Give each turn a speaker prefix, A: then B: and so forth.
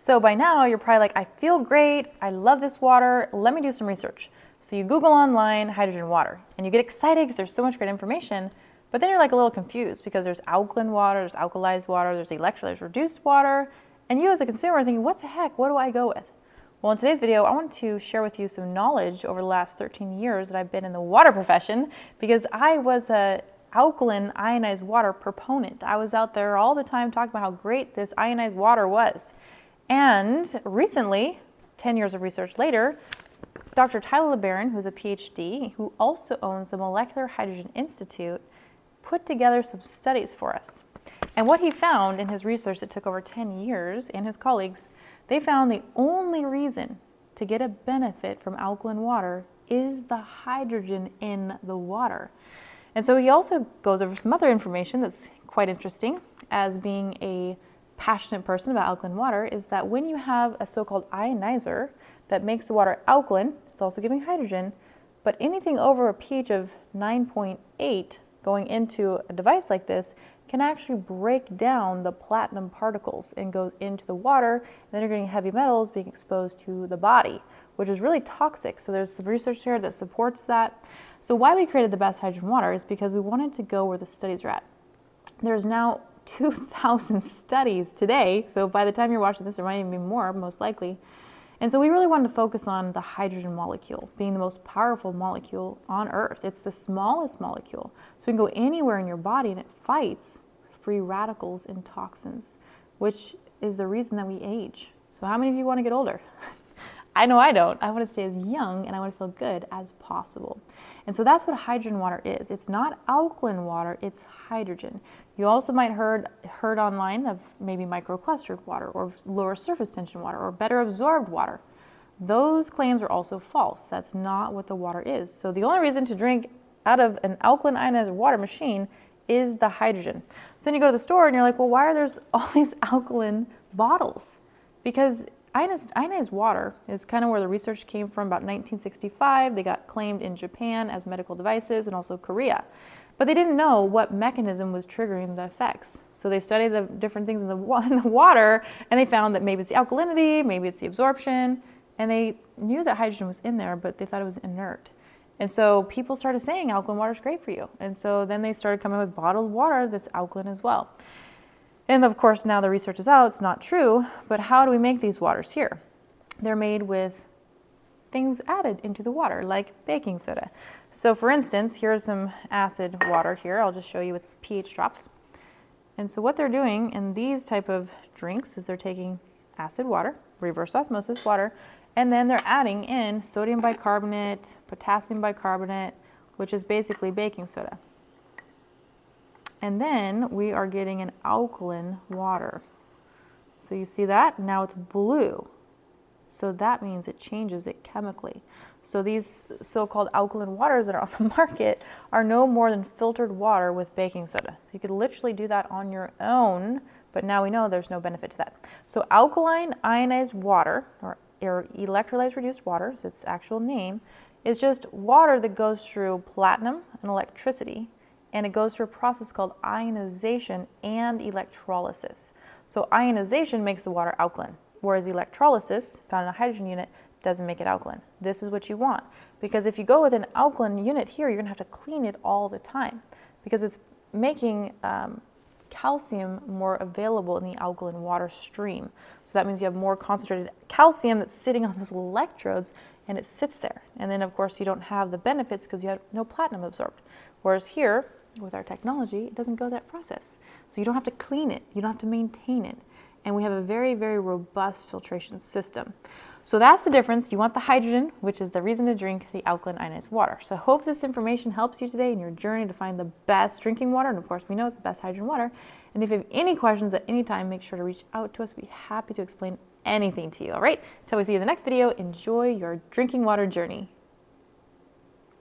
A: So by now, you're probably like, I feel great. I love this water. Let me do some research. So you Google online hydrogen water and you get excited because there's so much great information. But then you're like a little confused because there's alkaline water, there's alkalized water, there's electrolyzed reduced water. And you as a consumer are thinking, what the heck? What do I go with? Well, in today's video, I want to share with you some knowledge over the last 13 years that I've been in the water profession because I was a alkaline ionized water proponent. I was out there all the time talking about how great this ionized water was. And recently, 10 years of research later, Dr. Tyler LeBaron, who's a PhD, who also owns the Molecular Hydrogen Institute, put together some studies for us. And what he found in his research that took over 10 years and his colleagues, they found the only reason to get a benefit from alkaline water is the hydrogen in the water. And so he also goes over some other information that's quite interesting as being a passionate person about alkaline water is that when you have a so-called ionizer that makes the water alkaline, it's also giving hydrogen, but anything over a pH of 9.8 going into a device like this can actually break down the platinum particles and goes into the water, and then you're getting heavy metals being exposed to the body, which is really toxic. So there's some research here that supports that. So why we created the best hydrogen water is because we wanted to go where the studies are at. There's now 2,000 studies today. So by the time you're watching this, there might even be more, most likely. And so we really wanted to focus on the hydrogen molecule being the most powerful molecule on Earth. It's the smallest molecule. So it can go anywhere in your body and it fights free radicals and toxins, which is the reason that we age. So how many of you want to get older? I know I don't. I want to stay as young and I want to feel good as possible. And so that's what hydrogen water is. It's not alkaline water, it's hydrogen. You also might heard heard online of maybe microclustered water or lower surface tension water or better absorbed water. Those claims are also false. That's not what the water is. So the only reason to drink out of an alkaline ionized water machine is the hydrogen. So then you go to the store and you're like, well, why are there all these alkaline bottles? Because ionized, ionized water is kind of where the research came from about 1965. They got claimed in Japan as medical devices and also Korea. But they didn't know what mechanism was triggering the effects. So they studied the different things in the, in the water and they found that maybe it's the alkalinity, maybe it's the absorption, and they knew that hydrogen was in there, but they thought it was inert. And so people started saying alkaline water is great for you. And so then they started coming with bottled water that's alkaline as well. And of course, now the research is out, it's not true, but how do we make these waters here? They're made with things added into the water, like baking soda. So for instance, here's some acid water here. I'll just show you with pH drops. And so what they're doing in these type of drinks is they're taking acid water, reverse osmosis water, and then they're adding in sodium bicarbonate, potassium bicarbonate, which is basically baking soda. And then we are getting an alkaline water. So you see that? Now it's blue. So that means it changes it chemically. So these so-called alkaline waters that are on the market are no more than filtered water with baking soda. So you could literally do that on your own, but now we know there's no benefit to that. So alkaline ionized water, or, or electrolyzed reduced water is its actual name, is just water that goes through platinum and electricity, and it goes through a process called ionization and electrolysis. So ionization makes the water alkaline whereas electrolysis, found in a hydrogen unit, doesn't make it alkaline. This is what you want. Because if you go with an alkaline unit here, you're to have to clean it all the time because it's making um, calcium more available in the alkaline water stream. So that means you have more concentrated calcium that's sitting on those electrodes and it sits there. And then, of course, you don't have the benefits because you have no platinum absorbed. Whereas here, with our technology, it doesn't go that process. So you don't have to clean it, you don't have to maintain it and we have a very, very robust filtration system. So that's the difference. You want the hydrogen, which is the reason to drink the alkaline ionized water. So I hope this information helps you today in your journey to find the best drinking water. And of course, we know it's the best hydrogen water. And if you have any questions at any time, make sure to reach out to us. We'd be happy to explain anything to you. All right, until we see you in the next video, enjoy your drinking water journey.